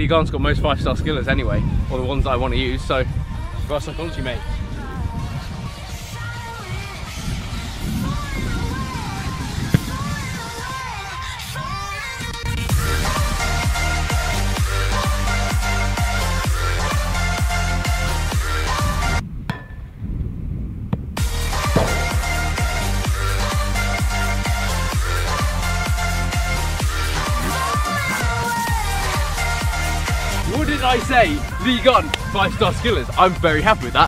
Ligue 1's got most five star skillers anyway, or the ones I want to use, so got psychology, mate. I say? Ligue 1, five star skillers. I'm very happy with that.